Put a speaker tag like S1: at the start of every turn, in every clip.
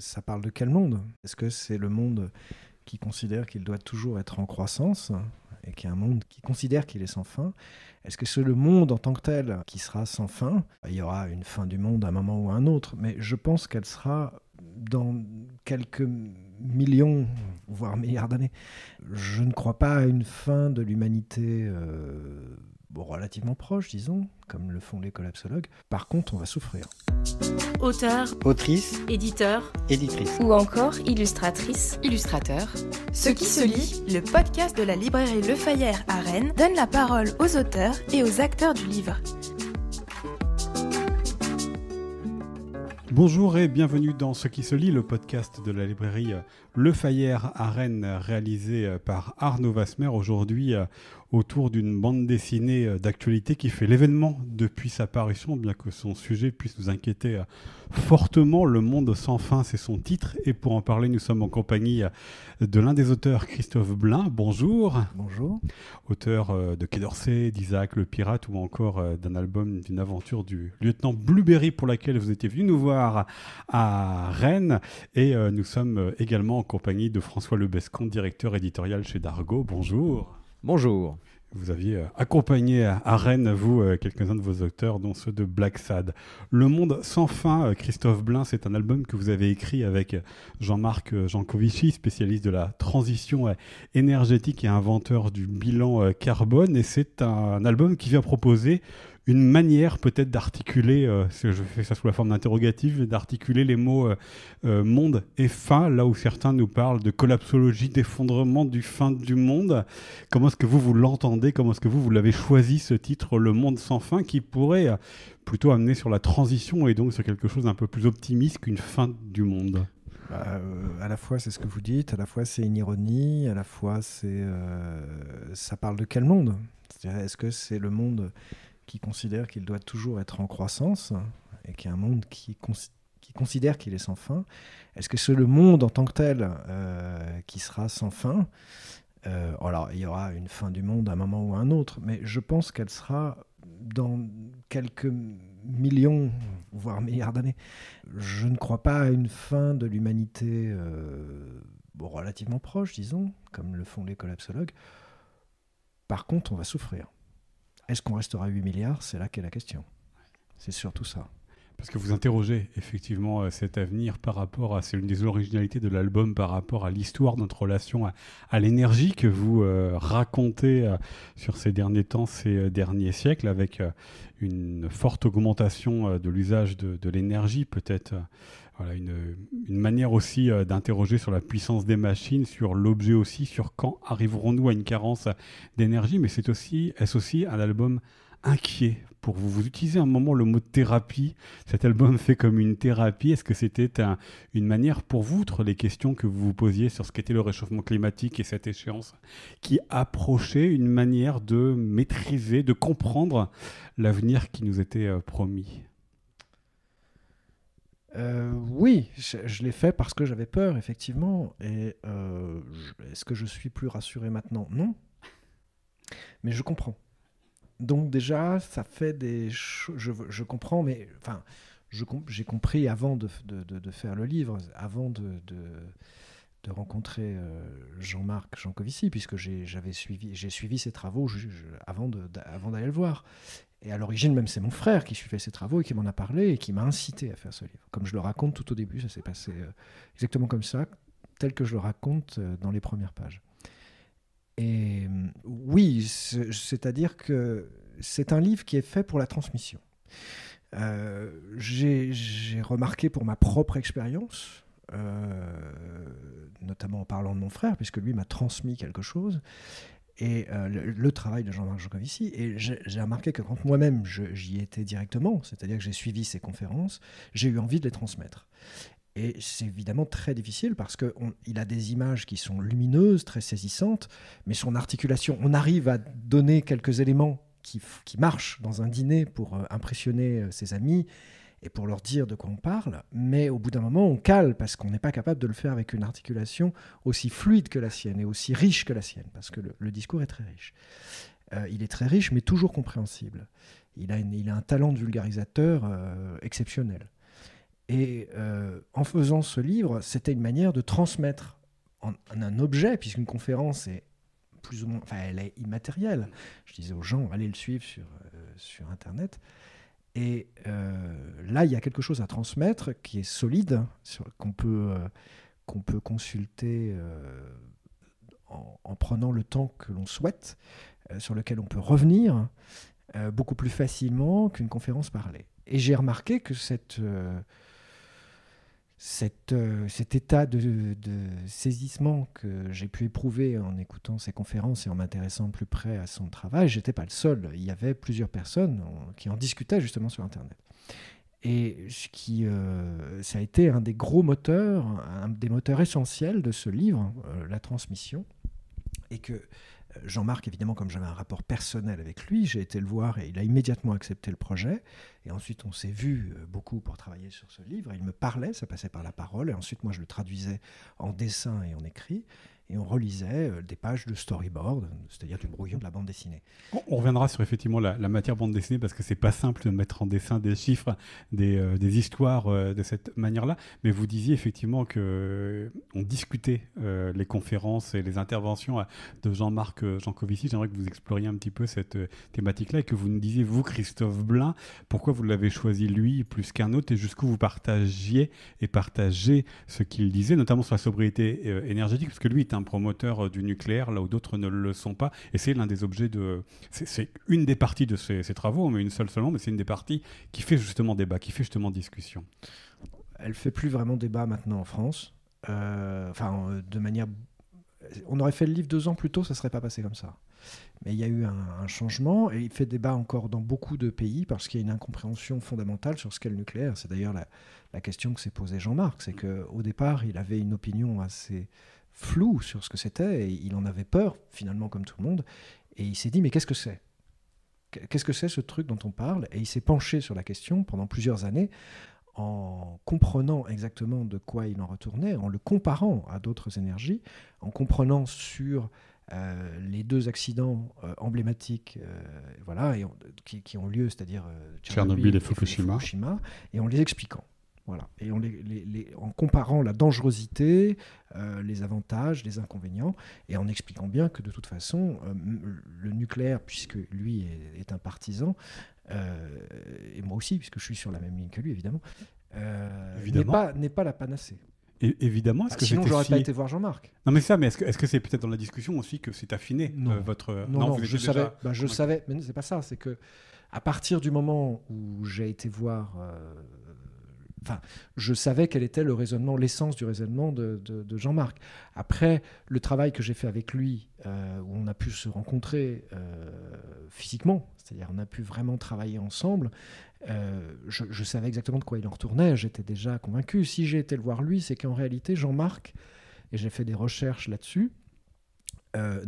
S1: Ça parle de quel monde? Est-ce que c'est le monde qui considère qu'il doit toujours être en croissance et qui est un monde qui considère qu'il est sans fin? Est-ce que c'est le monde en tant que tel qui sera sans fin? Il y aura une fin du monde à un moment ou à un autre, mais je pense qu'elle sera dans quelques millions, voire milliards d'années. Je ne crois pas à une fin de l'humanité euh, relativement proche, disons, comme le font les collapsologues. Par contre, on va souffrir.
S2: Auteur,
S3: Autrice,
S2: éditeur
S3: éditrice.
S2: ou encore illustratrice, illustrateur. Ce qui se lit, le podcast de la librairie Le Fayère à Rennes, donne la parole aux auteurs et aux acteurs du livre.
S4: Bonjour et bienvenue dans Ce qui se lit, le podcast de la librairie Le Fayère à Rennes, réalisé par Arnaud Vasmer. Aujourd'hui, euh, autour d'une bande dessinée euh, d'actualité qui fait l'événement depuis sa parution, bien que son sujet puisse nous inquiéter euh, fortement. Le monde sans fin, c'est son titre. Et pour en parler, nous sommes en compagnie de l'un des auteurs, Christophe Blin. Bonjour.
S1: Bonjour.
S4: Auteur euh, de Quai d'Orsay, d'Isaac le Pirate ou encore euh, d'un album, d'une aventure du lieutenant Blueberry pour laquelle vous étiez venu nous voir à Rennes. Et euh, nous sommes euh, également en compagnie de François Lebescon, directeur éditorial chez Dargo. Bonjour.
S5: Bonjour.
S4: Vous aviez euh, accompagné à Rennes, vous, euh, quelques-uns de vos auteurs, dont ceux de Black Sad. Le Monde sans fin, euh, Christophe Blin, c'est un album que vous avez écrit avec Jean-Marc Jancovici, spécialiste de la transition énergétique et inventeur du bilan carbone. Et c'est un album qui vient proposer une manière peut-être d'articuler, euh, je fais ça sous la forme d'interrogative, d'articuler les mots euh, euh, monde et fin, là où certains nous parlent de collapsologie, d'effondrement, du fin du monde. Comment est-ce que vous, vous l'entendez? Comment est-ce que vous, vous l'avez choisi, ce titre, Le Monde sans fin, qui pourrait plutôt amener sur la transition et donc sur quelque chose d'un peu plus optimiste qu'une fin du monde?
S1: Bah, à la fois, c'est ce que vous dites, à la fois, c'est une ironie, à la fois, c'est. ça parle de quel monde? Est-ce que c'est le monde qui considère qu'il doit toujours être en croissance et qui est un monde qui, cons- qui considère qu'il est sans fin Est-ce que c'est le monde en tant que tel euh, qui sera sans fin? Euh, Alors, il y aura une fin du monde à un moment ou à un autre, mais je pense qu'elle sera dans quelques millions, voire milliards d'années. Je ne crois pas à une fin de l'humanité euh, relativement proche, disons, comme le font les collapsologues. Par contre, on va souffrir. Est-ce qu'on restera à 8 milliards? C'est là qu'est la question. C'est surtout ça.
S4: Parce que vous interrogez effectivement euh, cet avenir par rapport à, c'est une des originalités de l'album, par rapport à l'histoire notre relation à, l'énergie que vous euh, racontez euh, sur ces derniers temps, ces derniers siècles, avec une forte augmentation de l'usage de, l'énergie, peut-être voilà, une, une manière aussi d'interroger sur la puissance des machines, sur l'objet aussi, sur quand arriverons-nous à une carence d'énergie, mais c'est aussi, est-ce aussi un album inquiet pour vous Vous utilisez un moment le mot thérapie cet album fait comme une thérapie. Est-ce que c'était un- une manière pour vous, outre les questions que vous vous posiez sur ce qu'était le réchauffement climatique et cette échéance qui approchait, une manière de maîtriser, de comprendre l'avenir qui nous était euh, promis?
S1: Euh, oui, je, l'ai fait parce que j'avais peur, effectivement. Et euh, est-ce que je suis plus rassuré maintenant? Non. Mais je comprends. Donc déjà, ça fait des... cho- Je, comprends, mais... Enfin, j'ai compris avant de, faire le livre, avant de, rencontrer euh, Jean-Marc Jancovici, puisque j'avais suivi, j'ai suivi ses travaux avant d'aller le voir. Et à l'origine, même, c'est mon frère qui suivait ses travaux et qui m'en a parlé et qui m'a incité à faire ce livre. Comme je le raconte tout au début, ça s'est passé euh, exactement comme ça, tel que je le raconte euh, dans les premières pages. Et euh, oui, c'est- c'est-à-dire que c'est un livre qui est fait pour la transmission. Euh, J'ai remarqué pour ma propre expérience, euh, notamment en parlant de mon frère, puisque lui m'a transmis quelque chose, et le, travail de Jean-Marc Jancovici. Et j'ai remarqué que quand moi-même j'y étais directement, c'est-à-dire que j'ai suivi ses conférences, j'ai eu envie de les transmettre. Et c'est évidemment très difficile parce qu'il a des images qui sont lumineuses, très saisissantes, mais son articulation, on arrive à donner quelques éléments qui, marchent dans un dîner pour euh, impressionner euh, ses amis et pour leur dire de quoi on parle, mais au bout d'un moment, on cale parce qu'on n'est pas capable de le faire avec une articulation aussi fluide que la sienne et aussi riche que la sienne, parce que le, discours est très riche. Euh, il est très riche, mais toujours compréhensible. Il a, un talent de vulgarisateur exceptionnel. Et en faisant ce livre, c'était une manière de transmettre en, un objet, puisqu'une conférence est plus ou moins, enfin, elle est immatérielle. Je disais aux gens, allez le suivre sur, sur Internet. Et là, il y a quelque chose à transmettre qui est solide, qu'on peut, qu'on peut consulter en, prenant le temps que l'on souhaite, euh, sur lequel on peut revenir euh, beaucoup plus facilement qu'une conférence parlée. Et j'ai remarqué que cette, euh, cet état de, saisissement que j'ai pu éprouver en écoutant ces conférences et en m'intéressant plus près à son travail, j'étais pas le seul. Il y avait plusieurs personnes qui en discutaient justement sur Internet. Et ce qui, ça a été un des gros moteurs, un des moteurs essentiels de ce livre, La transmission, et que euh, Jean-Marc, évidemment, comme j'avais un rapport personnel avec lui, j'ai été le voir et il a immédiatement accepté le projet. Et ensuite, on s'est vu euh, beaucoup pour travailler sur ce livre. Il me parlait, ça passait par la parole. Et ensuite, moi, je le traduisais en dessin et en écrit et on relisait euh, des pages de storyboard, c'est-à-dire du brouillon de la bande dessinée.
S4: On reviendra sur effectivement la, matière bande dessinée parce que c'est pas simple de mettre en dessin des chiffres, des, euh, histoires euh, de cette manière-là. Mais vous disiez effectivement que on discutait les conférences et les interventions de Jean-Marc Jancovici. J'aimerais que vous exploriez un petit peu cette thématique-là et que vous nous disiez vous, Christophe Blain, pourquoi vous l'avez choisi lui plus qu'un autre et jusqu'où vous partagiez et partagez ce qu'il disait, notamment sur la sobriété énergétique, parce que lui est un promoteur euh, du nucléaire, là où d'autres ne le sont pas. Et c'est l'un des objets de. C'est une des parties de ces, travaux, mais une seule seulement, mais c'est une des parties qui fait justement débat, qui fait justement discussion.
S1: Elle fait plus vraiment débat maintenant en France. Euh, enfin, euh, de manière. On aurait fait le livre deux ans plus tôt, ça serait pas passé comme ça. Mais il y a eu un, changement et il fait débat encore dans beaucoup de pays parce qu'il y a une incompréhension fondamentale sur ce qu'est le nucléaire. C'est d'ailleurs la, la, question que s'est posée Jean-Marc. C'est qu'au départ, il avait une opinion assez flou sur ce que c'était, et il en avait peur, finalement, comme tout le monde, et il s'est dit, mais qu'est-ce que c'est? Qu'est-ce que c'est ce truc dont on parle? Et il s'est penché sur la question pendant plusieurs années, en comprenant exactement de quoi il en retournait, en le comparant à d'autres énergies, en comprenant sur euh, les deux accidents euh, emblématiques euh, voilà, et qui, ont lieu, c'est-à-dire
S4: Tchernobyl et Fukushima,
S1: et en les expliquant. Voilà. Et en comparant la dangerosité, euh, les avantages, les inconvénients, et en expliquant bien que de toute façon, euh, le nucléaire, puisque lui est, un partisan, euh, et moi aussi, puisque je suis sur la même ligne que lui, évidemment, n'est pas, pas la panacée.
S4: Évidemment, est-ce ah, que
S1: sinon j'aurais pas été voir Jean-Marc.
S4: Non mais ça, mais est-ce que c'est peut-être dans la discussion aussi que c'est affiné
S1: non.
S4: votre
S1: Non, non, je savais, bah, je savais, mais c'est pas ça. C'est que à partir du moment où j'ai été voir Enfin, je savais quel était le raisonnement, l'essence du raisonnement de, Jean-Marc. Après, le travail que j'ai fait avec lui, euh, où on a pu se rencontrer euh, physiquement, c'est-à-dire on a pu vraiment travailler ensemble, euh, je, savais exactement de quoi il en retournait, j'étais déjà convaincu. Si j'ai été le voir lui, c'est qu'en réalité, Jean-Marc, et j'ai fait des recherches là-dessus, euh,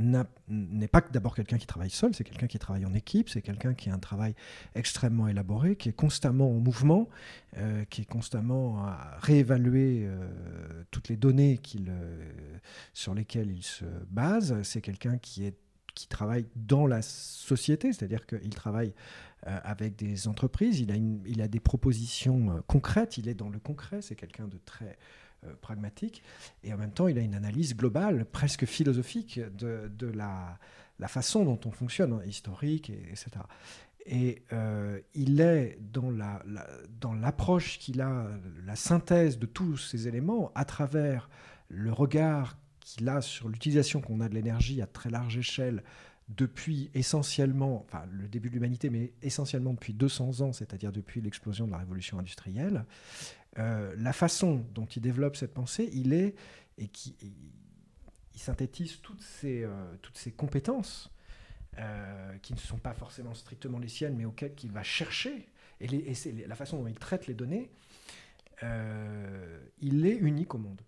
S1: n'est pas d'abord quelqu'un qui travaille seul, c'est quelqu'un qui travaille en équipe, c'est quelqu'un qui a un travail extrêmement élaboré, qui est constamment en mouvement, euh, qui est constamment à réévaluer euh, toutes les données sur lesquelles il se base. C'est quelqu'un qui, travaille dans la société, c'est-à-dire qu'il travaille avec des entreprises, il a, des propositions concrètes, il est dans le concret, c'est quelqu'un de très pragmatique, et en même temps, il a une analyse globale, presque philosophique, de, de la, la, façon dont on fonctionne, hein, historique, et, etc. Et euh, il est dans, la, dans l'approche qu'il a, la synthèse de tous ces éléments, à travers le regard qu'il a sur l'utilisation qu'on a de l'énergie à très large échelle depuis essentiellement, enfin le début de l'humanité, mais essentiellement depuis 200 ans, c'est-à-dire depuis l'explosion de la révolution industrielle, euh, la façon dont il développe cette pensée, il est et qui il synthétise toutes ces, euh, toutes ces compétences euh, qui ne sont pas forcément strictement les siennes, mais auxquelles il va chercher et, les, la façon dont il traite les données, il est unique au monde.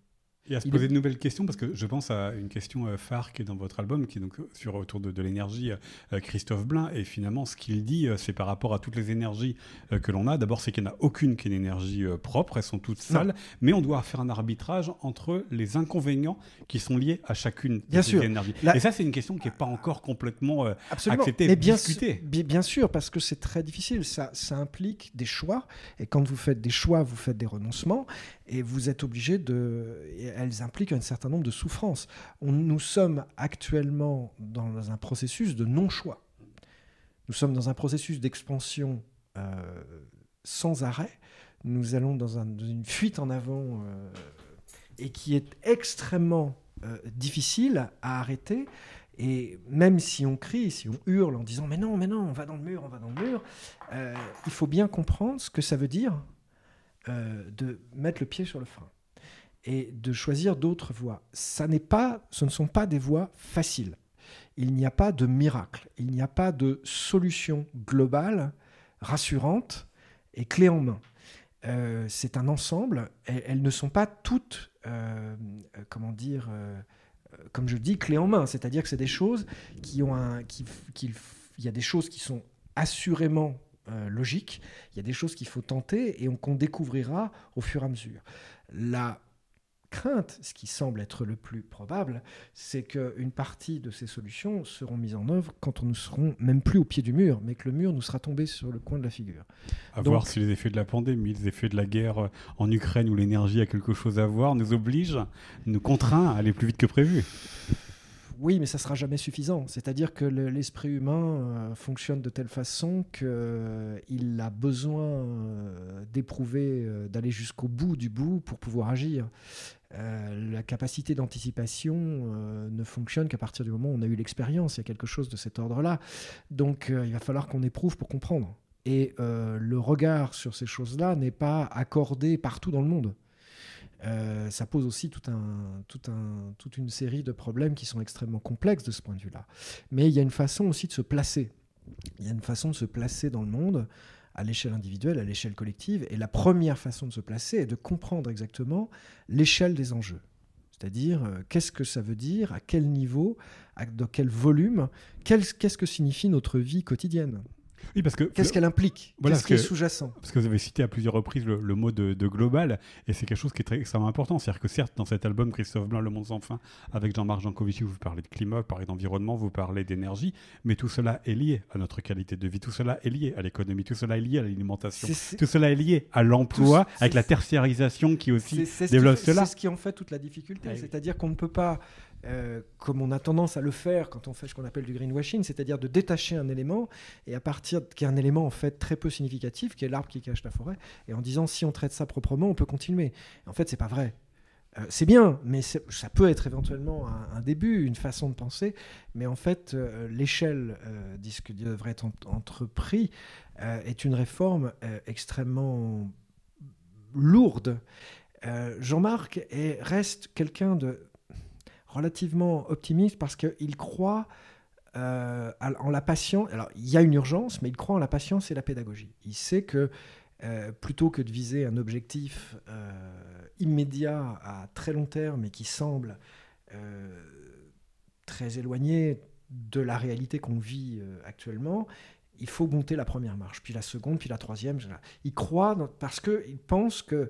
S4: Et à se poser de nouvelles questions, parce que je pense à une question euh, phare qui est dans votre album, qui est donc euh, sur autour de, de l'énergie, euh, Christophe Blain. Et finalement, ce qu'il dit, c'est par rapport à toutes les énergies que l'on a. D'abord, c'est qu'il n'y en a aucune qui est une énergie propre, elles sont toutes sales, mais on doit faire un arbitrage entre les inconvénients qui sont liés à chacune
S1: Bien
S4: ces
S1: sûr.
S4: énergies.
S1: La-
S4: Et ça, c'est une question qui n'est pas encore complètement
S1: Absolument.
S4: acceptée,
S1: Mais bien,
S4: discutée.
S1: su- bien sûr, parce que c'est très difficile. Ça, ça implique des choix. Et quand vous faites des choix, vous faites des renoncements. Et vous êtes obligé de. elles impliquent un certain nombre de souffrances. Nous sommes actuellement dans un processus de non-choix. Nous sommes dans un processus d'expansion euh, sans arrêt. Nous allons dans, un- dans une fuite en avant euh, et qui est extrêmement euh, difficile à arrêter. Et même si on crie, si on hurle en disant mais non, mais non, on va dans le mur, on va dans le mur, il faut bien comprendre ce que ça veut dire euh, de mettre le pied sur le frein et de choisir d'autres voies. Ça n'est pas, ce ne sont pas des voies faciles. Il n'y a pas de miracle, il n'y a pas de solution globale, rassurante et clé en main. Euh, c'est un ensemble. Elles, ne sont pas toutes, euh, comment dire, comme je dis, clé en main. C'est-à-dire que c'est des choses qui ont un, qui- il y a des choses qui sont assurément euh, logiques. Il y a des choses qu'il faut tenter et on- qu'on découvrira au fur et à mesure. La crainte, ce qui semble être le plus probable, c'est qu'une partie de ces solutions seront mises en œuvre quand on ne serons même plus au pied du mur, mais que le mur nous sera tombé sur le coin de la figure.
S4: À
S1: Donc-
S4: voir si les effets de la pandémie, les effets de la guerre euh, en Ukraine où l'énergie a quelque chose à voir, nous obligent, nous contraint à aller plus vite que prévu.
S1: Oui, mais ça sera jamais suffisant. C'est-à-dire que le- l'esprit humain euh, fonctionne de telle façon qu'il a besoin euh, d'éprouver, euh, d'aller jusqu'au bout du bout pour pouvoir agir. Euh, la capacité d'anticipation euh, ne fonctionne qu'à partir du moment où on a eu l'expérience. Il y a quelque chose de cet ordre-là. Donc euh, il va falloir qu'on éprouve pour comprendre. Et euh, le regard sur ces choses-là n'est pas accordé partout dans le monde. Euh, ça pose aussi toute une série de problèmes qui sont extrêmement complexes de ce point de vue-là. Mais il y a une façon aussi de se placer. Il y a une façon de se placer dans le monde à l'échelle individuelle, à l'échelle collective. Et la première façon de se placer est de comprendre exactement l'échelle des enjeux. C'est-à-dire, euh, qu'est-ce que ça veut dire, à quel niveau, dans quel volume, qu'est-ce que signifie notre vie quotidienne?
S4: Oui, parce que
S1: Qu'est-ce qu'elle implique?
S4: Voilà,
S1: Qu'est-ce qui est sous-jacent?
S4: Parce que vous avez cité à plusieurs reprises le, le mot de, de global, et c'est quelque chose qui est très, extrêmement important. C'est-à-dire que certes, dans cet album, Christophe Blanc, Le Monde sans fin, avec Jean-Marc Jancovici, vous parlez de climat, vous parlez d'environnement, vous parlez d'énergie, mais tout cela est lié à notre qualité de vie, tout cela est lié à l'économie, tout cela est lié à l'alimentation, tout cela est lié à l'emploi, avec la tertiarisation qui aussi
S1: c'est ce,
S4: développe
S1: qui fait-
S4: cela.
S1: c'est ce qui en fait toute la difficulté.
S4: Ah oui.
S1: C'est-à-dire qu'on ne peut pas, euh, comme on a tendance à le faire quand on fait ce qu'on appelle du greenwashing, c'est-à-dire de détacher un élément et à partir qui est un élément en fait très peu significatif, qui est l'arbre qui cache la forêt, et en disant si on traite ça proprement, on peut continuer. En fait, c'est pas vrai. Euh, c'est bien, mais ça peut être éventuellement un, début, une façon de penser, mais en fait, euh, l'échelle de ce qui devrait être en- entrepris est une réforme extrêmement lourde. Jean-Marc est- reste quelqu'un de relativement optimiste parce qu'il croit euh, en la patience. Alors, il y a une urgence, mais il croit en la patience et la pédagogie. Il sait que euh, plutôt que de viser un objectif euh, immédiat à très long terme et qui semble très éloigné de la réalité qu'on vit actuellement, il faut monter la première marche, puis la seconde, puis la troisième. Il croit dans- parce qu'il pense que,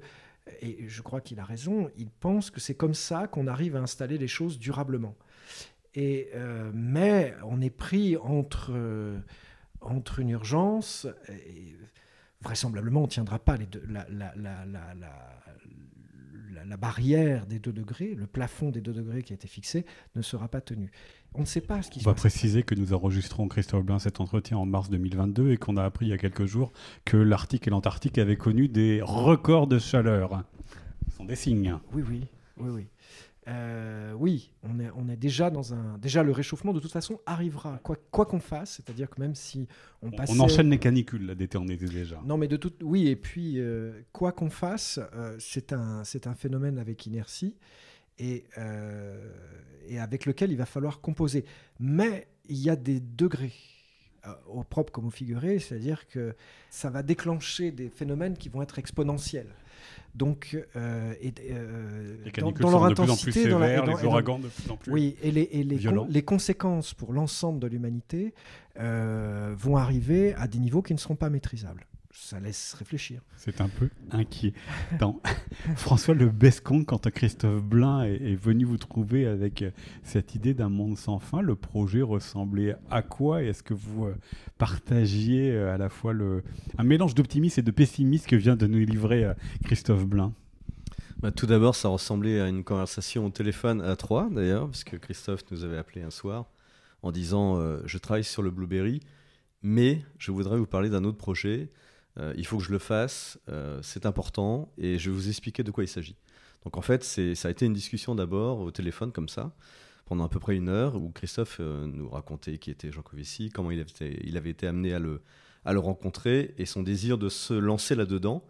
S1: et je crois qu'il a raison, il pense que c'est comme ça qu'on arrive à installer les choses durablement. Et, euh, mais on est pris entre, euh, entre une urgence, et vraisemblablement on ne tiendra pas les deux- la, la- la- la- barrière des 2 degrés, le plafond des 2 degrés qui a été fixé, ne sera pas tenu. On ne sait pas ce qui
S4: On
S1: se
S4: va
S1: passe.
S4: préciser que nous enregistrons Christophe Blain cet entretien en mars 2022 et qu'on a appris il y a quelques jours que l'Arctique et l'Antarctique avaient connu des records de chaleur. Ce sont des signes.
S1: Oui, oui, oui, oui. Euh, oui, on est, on est déjà dans un. Déjà, le réchauffement, de toute façon, arrivera, quoi qu'on fasse. C'est-à-dire que même si on
S4: On,
S1: passait.
S4: on enchaîne les canicules là, d'été en été déjà.
S1: Non, mais de toute. Oui, et puis, euh, quoi qu'on fasse, euh, c'est un, c'est un phénomène avec inertie et, euh, et avec lequel il va falloir composer. Mais il y a des degrés au propre comme au figuré, c'est-à-dire que ça va déclencher des phénomènes qui vont être exponentiels. Donc,
S4: euh, et, euh, dans, dans leur intensité, dans, la, les ouragans de plus en plus
S1: Oui, et les, et les, les conséquences pour l'ensemble de l'humanité euh, vont arriver à des niveaux qui ne seront pas maîtrisables ça laisse réfléchir.
S4: C'est un peu inquiet. François Le Bescon, quand Christophe Blain est, venu vous trouver avec euh, cette idée d'un monde sans fin, le projet ressemblait à quoi? Est-ce que vous euh, partagiez euh, à la fois le, un mélange d'optimisme et de pessimisme que vient de nous livrer Christophe Blain
S3: bah, tout d'abord, ça ressemblait à une conversation au téléphone à trois, d'ailleurs, parce que Christophe nous avait appelé un soir en disant Je travaille sur le Blueberry, mais je voudrais vous parler d'un autre projet. Euh, il faut que je le fasse, euh, c'est important, et je vais vous expliquer de quoi il s'agit. Donc en fait, ça a été une discussion d'abord au téléphone comme ça, pendant à peu près une heure, où Christophe euh, nous racontait qui était Jean Covici, comment il avait été, il avait été amené à le, rencontrer, et son désir de se lancer là-dedans.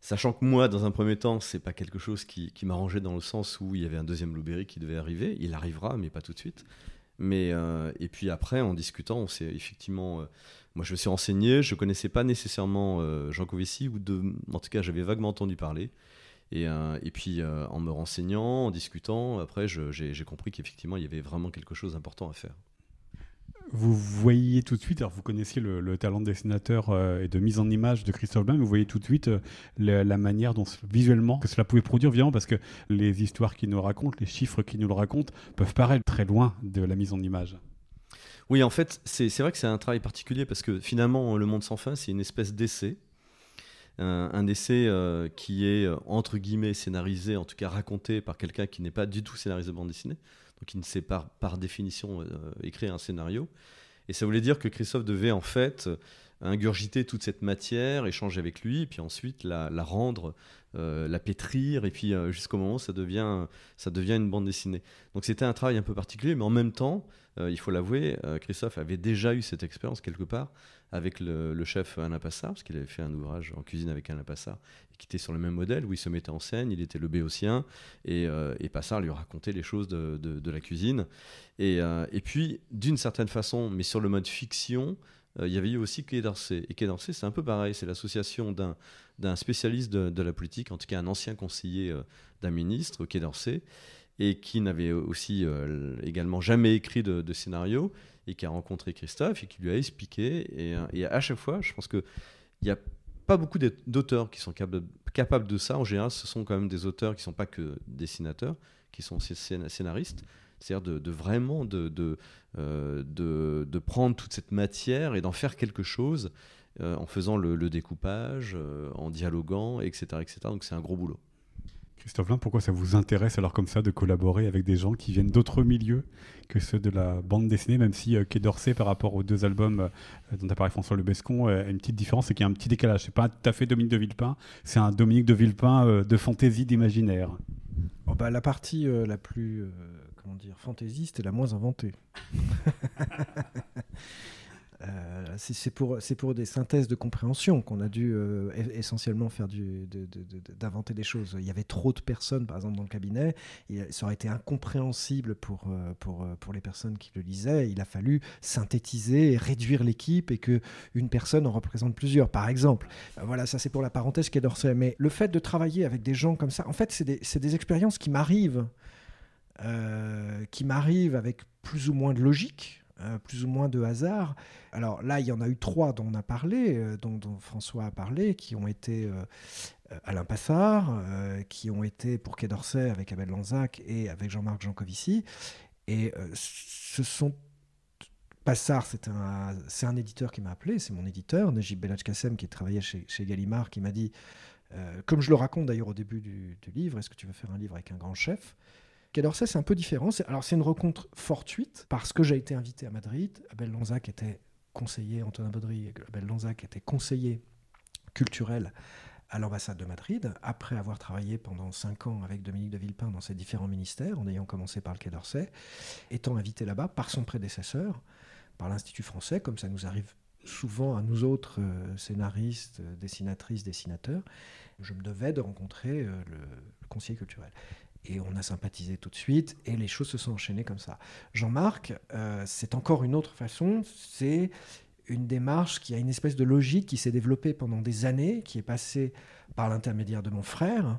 S3: Sachant que moi, dans un premier temps, c'est pas quelque chose qui, qui m'arrangeait dans le sens où il y avait un deuxième Blueberry qui devait arriver. Il arrivera, mais pas tout de suite. Mais et puis après, en discutant, on s'est effectivement moi, je me suis renseigné, je connaissais pas nécessairement euh, Jean Covici, ou de, en tout cas, j'avais vaguement entendu parler. Et, euh, et puis, euh, en me renseignant, en discutant, après, j'ai compris qu'effectivement, il y avait vraiment quelque chose d'important à faire.
S4: Vous voyez tout de suite, alors vous connaissiez le, talent de dessinateur et de mise en image de Christophe Bain, vous voyez tout de suite la, manière dont visuellement que cela pouvait produire, évidemment, parce que les histoires qu'il nous raconte, les chiffres qu'il nous le racontent, peuvent paraître très loin de la mise en image.
S3: Oui, en fait, c'est vrai que c'est un travail particulier parce que finalement, Le Monde sans fin, c'est une espèce d'essai. Un, essai euh, qui est, euh, entre guillemets, scénarisé, en tout cas raconté par quelqu'un qui n'est pas du tout scénarisé bande dessinée, qui ne sait pas, par définition, euh, écrire un scénario. Et ça voulait dire que Christophe devait, en fait, ingurgiter toute cette matière, échanger avec lui, puis ensuite la, rendre, la pétrir, et puis jusqu'au moment où ça devient, ça devient une bande dessinée. Donc c'était un travail un peu particulier, mais en même temps, euh, il faut l'avouer, euh, Christophe avait déjà eu cette expérience quelque part avec le, chef Alain Passard, parce qu'il avait fait un ouvrage en cuisine avec Alain Passard, qui était sur le même modèle, où il se mettait en scène, il était le béotien, et, euh, Passard lui racontait les choses de, la cuisine. Et, puis, d'une certaine façon, mais sur le mode fiction, il y avait eu aussi Quai d'Orsay. Et Quai d'Orsay, c'est un peu pareil, c'est l'association d'un spécialiste de, la politique, en tout cas un ancien conseiller d'un ministre, Quai d'Orsay, et qui n'avait aussi euh, également jamais écrit de, scénario et qui a rencontré Christophe et qui lui a expliqué. Et, euh, à chaque fois, je pense qu'il n'y a pas beaucoup d'auteurs qui sont capables, de ça. En général, ce sont quand même des auteurs qui ne sont pas que dessinateurs, qui sont scénaristes. C'est-à-dire de, vraiment de, euh, de, prendre toute cette matière et d'en faire quelque chose en faisant le, le découpage, en dialoguant, etc. etc. Donc c'est un gros boulot.
S4: Christophe Lin, pourquoi ça vous intéresse alors comme ça de collaborer avec des gens qui viennent d'autres milieux que ceux de la bande dessinée, même si euh, Quai d'Orsay par rapport aux deux albums euh, dont apparaît François Le Bescon euh, a une petite différence, c'est qu'il y a un petit décalage. C'est pas tout à fait Dominique de Villepin, c'est un Dominique de Villepin de fantaisie, d'imaginaire.
S1: Oh bah, la partie la plus comment dire fantaisiste est la moins inventée. Euh, c'est pour, des synthèses de compréhension qu'on a dû euh, essentiellement faire d'inventer des choses. Il y avait trop de personnes, par exemple, dans le cabinet. Et ça aurait été incompréhensible pour, euh, pour, les personnes qui le lisaient. Il a fallu synthétiser, réduire l'équipe et que une personne en représente plusieurs, par exemple. Voilà, ça c'est pour la parenthèse qui est d'Orsay. Mais le fait de travailler avec des gens comme ça, en fait, c'est des, des, expériences qui m'arrivent. qui m'arrivent avec plus ou moins de logique, euh, plus ou moins de hasard. Alors là, il y en a eu trois dont on a parlé, euh, dont, François a parlé, qui ont été euh, Alain Passard, qui ont été pour Quai d'Orsay avec Abel Lanzac et avec Jean-Marc Jancovici. Et ce sont Passard, c'est un, un éditeur qui m'a appelé, c'est mon éditeur, Najib Belaj Kassem, qui travaillait chez, chez Gallimard, qui m'a dit, comme je le raconte d'ailleurs au début du, du livre, est-ce que tu veux faire un livre avec un grand chef? Quai d'Orsay, c'est un peu différent. Alors, c'est une rencontre fortuite parce que j'ai été invité à Madrid. Abel Lanzac était conseiller, Antonin Baudry, Abel Lanzac était conseiller culturel à l'ambassade de Madrid, après avoir travaillé pendant cinq ans avec Dominique de Villepin dans ses différents ministères, en ayant commencé par le Quai d'Orsay, étant invité là-bas par son prédécesseur, par l'Institut français, comme ça nous arrive souvent à nous autres euh, scénaristes, dessinatrices, dessinateurs, je me devais de rencontrer euh, le conseiller culturel. Et on a sympathisé tout de suite, et les choses se sont enchaînées comme ça. Jean-Marc, euh, c'est encore une autre façon, c'est une démarche qui a une espèce de logique qui s'est développée pendant des années, qui est passée par l'intermédiaire de mon frère,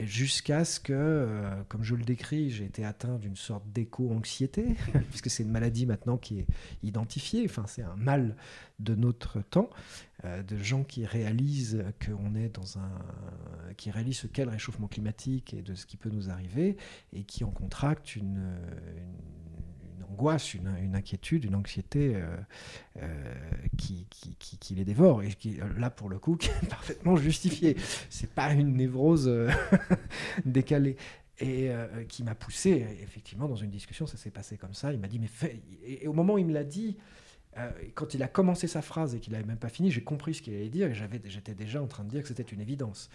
S1: jusqu'à ce que, euh, comme je le décris, j'ai été atteint d'une sorte d'éco-anxiété, puisque c'est une maladie maintenant qui est identifiée, enfin c'est un mal de notre temps, euh, de gens qui réalisent qu'on est dans un... qui réalisent ce qu'est le réchauffement climatique et de ce qui peut nous arriver, et qui en contractent une, une une, inquiétude, une anxiété euh, euh, qui, qui, qui, qui, les dévore et qui, là pour le coup, qui est parfaitement justifiée. C'est pas une névrose euh, décalée et euh, qui m'a poussé effectivement dans une discussion. Ça s'est passé comme ça. Il m'a dit mais fais... et, au moment où il me l'a dit. Euh, quand il a commencé sa phrase et qu'il n'avait même pas fini, j'ai compris ce qu'il allait dire et j'étais déjà en train de dire que c'était une évidence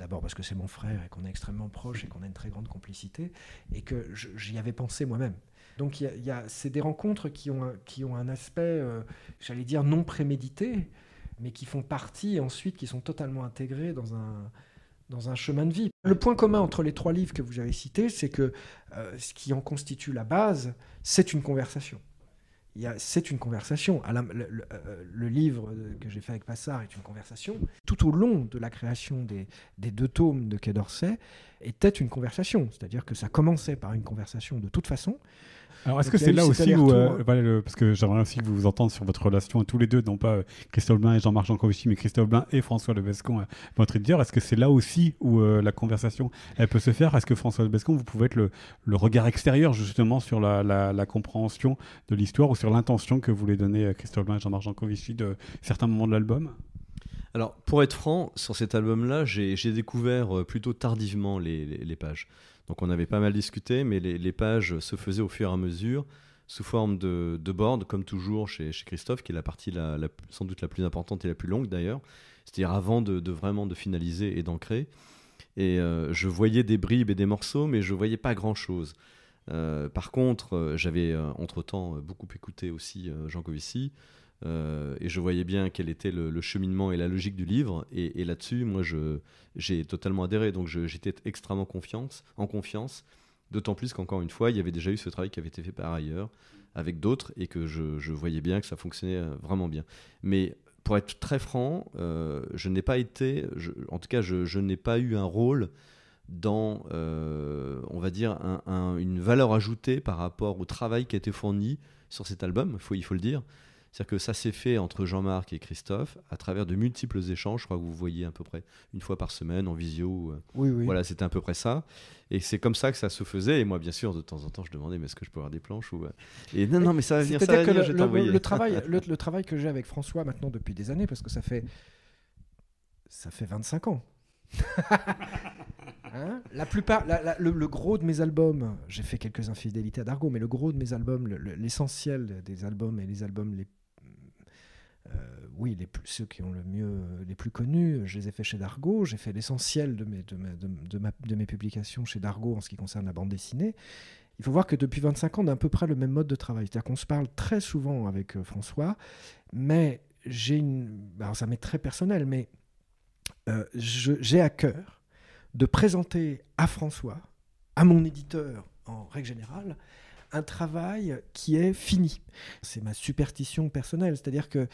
S1: d'abord parce que c'est mon frère et qu'on est extrêmement proche et qu'on a une très grande complicité, et que j'y avais pensé moi-même. Donc il y a, a c'est des rencontres qui ont un, qui ont un aspect, euh, j'allais dire, non prémédité, mais qui font partie ensuite, qui sont totalement intégrés dans un, dans un chemin de vie. Le point commun entre les trois livres que vous avez cités, c'est que euh, ce qui en constitue la base, c'est une conversation c'est une conversation. Le, le, livre que j'ai fait avec Passard est une conversation. Tout au long de la création des, des deux tomes de Quai d'Orsay était une conversation. C'est-à-dire que ça commençait par une conversation de toute façon.
S4: Alors, est-ce que c'est là aussi où, euh, voilà, le, parce que j'aimerais aussi vous entendre sur votre relation tous les deux, non pas euh, Christophe Blain et Jean-Marc Jancovici, mais Christophe Blain et François Lebescon, euh, votre éditeur. Est-ce que c'est là aussi où euh, la conversation elle peut se faire? Est-ce que François Lebescon, vous pouvez être le, le regard extérieur justement sur la, la, la compréhension de l'histoire ou sur l'intention que voulait donner Christophe Blain et Jean-Marc Jancovici de certains moments de l'album?
S3: Alors, pour être franc, sur cet album-là, j'ai découvert plutôt tardivement les, les, les pages. Donc on avait pas mal discuté, mais les, pages se faisaient au fur et à mesure, sous forme de, de comme toujours chez, Christophe, qui est la partie la, sans doute la plus importante et la plus longue d'ailleurs, c'est-à-dire avant de, de, vraiment de finaliser et d'ancrer. Et euh, je voyais des bribes et des morceaux, mais je voyais pas grand-chose. Euh, par contre, euh, j'avais entre-temps beaucoup écouté aussi Jean Covici, euh, et je voyais bien quel était le, cheminement et la logique du livre. Et, là-dessus, moi, j'ai totalement adhéré. Donc, j'étais extrêmement confiance, en confiance. D'autant plus qu'encore une fois, il y avait déjà eu ce travail qui avait été fait par ailleurs avec d'autres et que je, voyais bien que ça fonctionnait euh, vraiment bien. Mais pour être très franc, euh, je n'ai pas été, en tout cas, je, n'ai pas eu un rôle dans, on va dire, un, un, une valeur ajoutée par rapport au travail qui a été fourni sur cet album, il faut le dire. C'est-à-dire que ça s'est fait entre Jean-Marc et Christophe à travers de multiples échanges. Je crois que vous voyez à peu près une fois par semaine en visio.
S1: Oui, oui.
S3: Voilà, c'était à peu près ça. Et c'est comme ça que ça se faisait. Et moi, bien sûr, de temps en temps, je demandais, mais est-ce que je peux avoir des planches ou... Et non, non, mais ça va venir. Venir,
S1: le, le, le, travail, le, le travail que j'ai avec François maintenant depuis des années, parce que ça fait, ça fait 25 ans. Hein? La plupart, la, la, le, le, gros de mes albums, j'ai fait quelques infidélités à Dargo, mais le gros de mes albums, l'essentiel des albums et les albums les euh, oui, les plus, ceux qui ont le mieux, les plus connus, je les ai fait chez Dargo. J'ai fait l'essentiel de mes, publications chez Dargo en ce qui concerne la bande dessinée. Il faut voir que depuis 25 ans, on a à peu près le même mode de travail. C'est-à-dire qu'on se parle très souvent avec euh, François, mais j'ai une. Alors, ça m'est très personnel, mais euh, j'ai à cœur de présenter à François, à mon éditeur en règle générale, un travail qui est fini. C'est ma superstition personnelle, c'est-à-dire que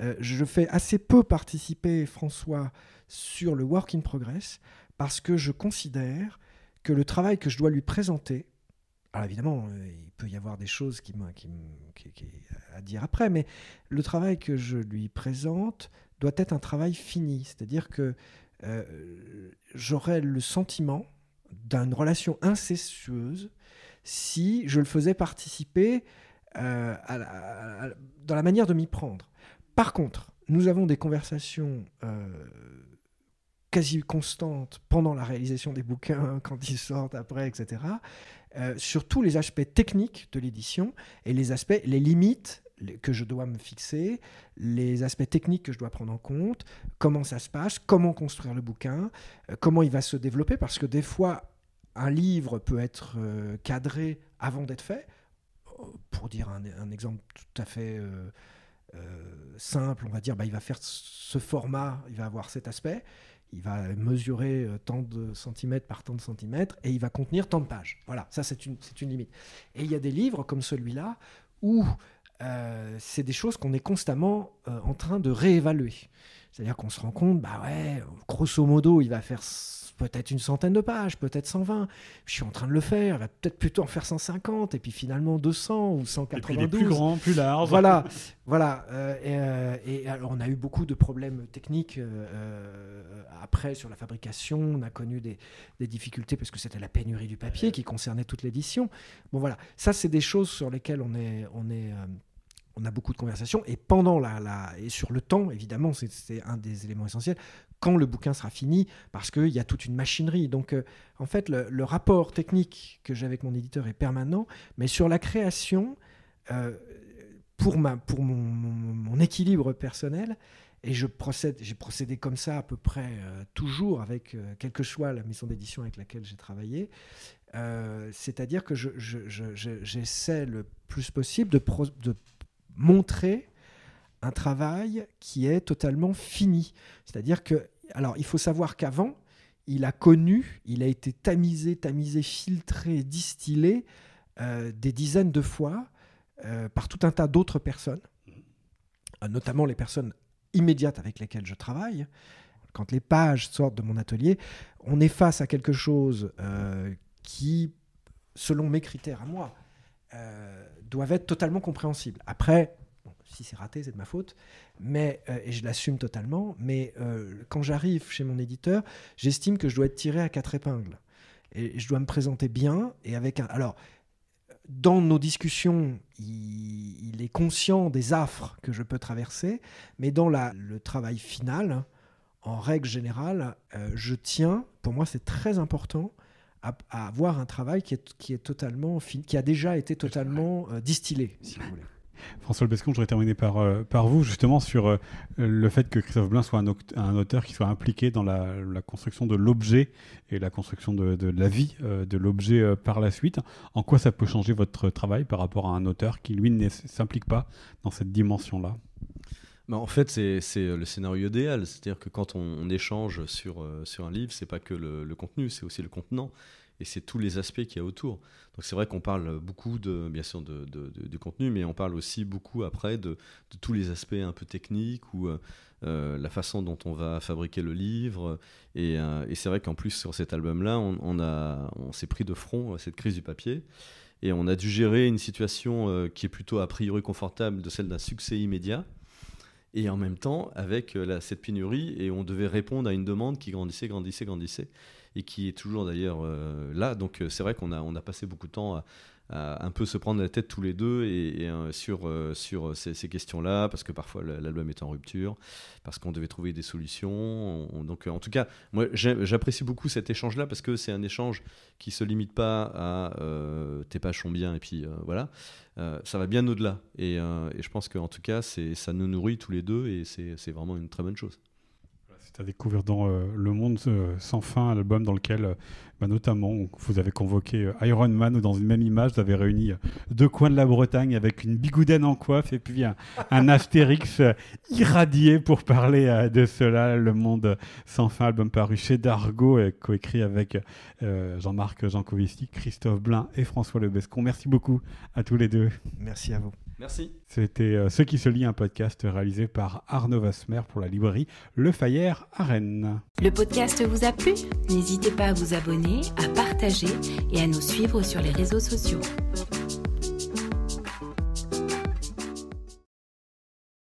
S1: euh, je fais assez peu participer François sur le work in progress parce que je considère que le travail que je dois lui présenter, alors évidemment, euh, il peut y avoir des choses qui, qui, qui, qui, à dire après, mais le travail que je lui présente doit être un travail fini, c'est-à-dire que euh, j'aurais le sentiment d'une relation incestueuse si je le faisais participer euh, dans la manière de m'y prendre. Par contre, nous avons des conversations euh, quasi constantes pendant la réalisation des bouquins, quand ils sortent après, etc., euh, sur tous les aspects techniques de l'édition et les aspects, les limites que je dois me fixer, les aspects techniques que je dois prendre en compte, comment ça se passe, comment construire le bouquin, comment il va se développer, parce que des fois, un livre peut être euh, cadré avant d'être fait. Pour dire un, exemple tout à fait euh, euh, simple, on va dire, bah, il va faire ce format, il va avoir cet aspect, il va mesurer tant de centimètres par tant de centimètres et il va contenir tant de pages. Voilà, ça c'est une, une limite. Et il y a des livres comme celui-là où c'est des choses qu'on est constamment en train de réévaluer. C'est-à-dire qu'on se rend compte, bah ouais, grosso modo, il va faire peut-être une centaine de pages, peut-être 120. Je suis en train de le faire, va peut-être plutôt en faire 150, et puis finalement 200 ou 192. Et puis
S4: plus grand, plus large.
S1: Voilà, voilà. et, alors on a eu beaucoup de problèmes techniques après sur la fabrication. On a connu des, des difficultés parce que c'était la pénurie du papier qui concernait toute l'édition. Bon voilà, ça c'est des choses sur lesquelles on est, on est on a beaucoup de conversations et pendant la, et sur le temps évidemment c'est un des éléments essentiels quand le bouquin sera fini parce qu'il y a toute une machinerie. Donc euh, en fait le, rapport technique que j'ai avec mon éditeur est permanent mais sur la création euh, pour ma pour mon, équilibre personnel et je procède j'ai procédé comme ça à peu près euh, toujours avec quelle que soit la maison d'édition avec laquelle j'ai travaillé c'est-à-dire que j'essaie je, le plus possible de montrer un travail qui est totalement fini. C'est-à-dire que, alors il faut savoir qu'avant, il a connu, il a été tamisé, tamisé, filtré, distillé euh, des dizaines de fois euh, par tout un tas d'autres personnes, euh, notamment les personnes immédiates avec lesquelles je travaille. Quand les pages sortent de mon atelier, on est face à quelque chose qui, selon mes critères à moi, doivent être totalement compréhensibles. Après, si c'est raté, c'est de ma faute, mais, euh, et je l'assume totalement, mais euh, quand j'arrive chez mon éditeur, j'estime que je dois être tiré à quatre épingles. Et je dois me présenter bien, et avec un... Alors, dans nos discussions, il, est conscient des affres que je peux traverser, mais dans la, le travail final, en règle générale, euh, je tiens, pour moi c'est très important, à, avoir un travail qui a déjà été totalement euh, distillé.
S4: François Lebescon, je voudrais terminer par, euh, par vous, justement, sur euh, le fait que Christophe Blain soit un, auteur qui soit impliqué dans la, construction de l'objet et la construction de, de la vie de l'objet par la suite. En quoi ça peut changer votre travail par rapport à un auteur qui, lui, ne s'implique pas dans cette dimension-là?
S3: Bah, en fait, c'est le scénario idéal. C'est-à-dire que quand on, échange sur, euh, sur un livre, c'est pas que le, contenu, c'est aussi le contenant. Et c'est tous les aspects qu'il y a autour. Donc c'est vrai qu'on parle beaucoup, de, bien sûr, de, contenu, mais on parle aussi beaucoup après de, tous les aspects un peu techniques ou euh, euh, la façon dont on va fabriquer le livre. Et, c'est vrai qu'en plus, sur cet album-là, on s'est pris de front cette crise du papier. Et on a dû gérer une situation qui est plutôt a priori confortable de celle d'un succès immédiat et en même temps avec euh, cette pénurie et on devait répondre à une demande qui grandissait, grandissait, grandissait et qui est toujours d'ailleurs euh, là. Donc euh, c'est vrai qu'on a, on a passé beaucoup de temps à, un peu se prendre la tête tous les deux et, euh, sur, euh, sur ces, questions-là, parce que parfois l'album est en rupture, parce qu'on devait trouver des solutions. donc en tout cas, moi j'apprécie beaucoup cet échange-là, parce que c'est un échange qui se limite pas à euh, tes pages sont bien et puis voilà. ça va bien au-delà. Et, et, je pense qu'en tout cas, ça nous nourrit tous les deux et c'est vraiment une très bonne chose
S4: c'est à découvrir dans Le Monde sans fin, un album dans lequel bah, notamment, vous avez convoqué euh, Iron Man, ou dans une même image, vous avez réuni euh, deux coins de la Bretagne avec une bigoudaine en coiffe et puis un, Astérix euh, irradié pour parler de cela. Le Monde sans fin, album paru chez Dargo, coécrit avec Jean-Marc Jancovici, Christophe Blain et François Lebescon. Merci beaucoup à tous les deux.
S1: Merci à vous.
S3: Merci.
S4: C'était Ce qui se lit, un podcast réalisé par Arnaud Vasmer pour la librairie Le Fayère à Rennes.
S2: Le podcast vous a plu? N'hésitez pas à vous abonner à partager et à nous suivre sur les réseaux sociaux.